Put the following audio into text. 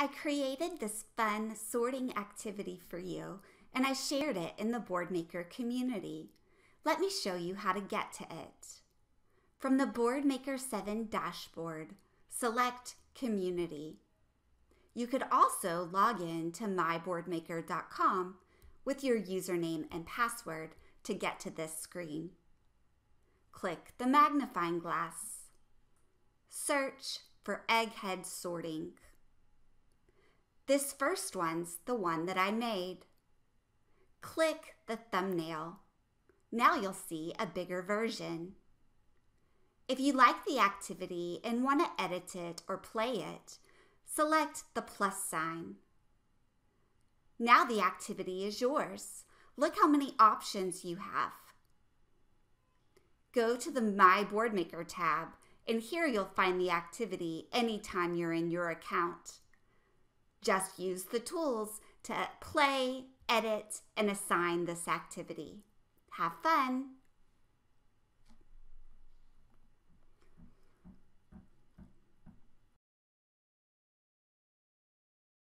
I created this fun sorting activity for you and I shared it in the Boardmaker community. Let me show you how to get to it. From the Boardmaker 7 dashboard, select Community. You could also log in to myboardmaker.com with your username and password to get to this screen. Click the magnifying glass. Search for egghead sorting. This first one's the one that I made. Click the thumbnail. Now you'll see a bigger version. If you like the activity and want to edit it or play it, select the plus sign. Now the activity is yours. Look how many options you have. Go to the My Boardmaker tab, and here you'll find the activity anytime you're in your account. Just use the tools to play, edit, and assign this activity. Have fun!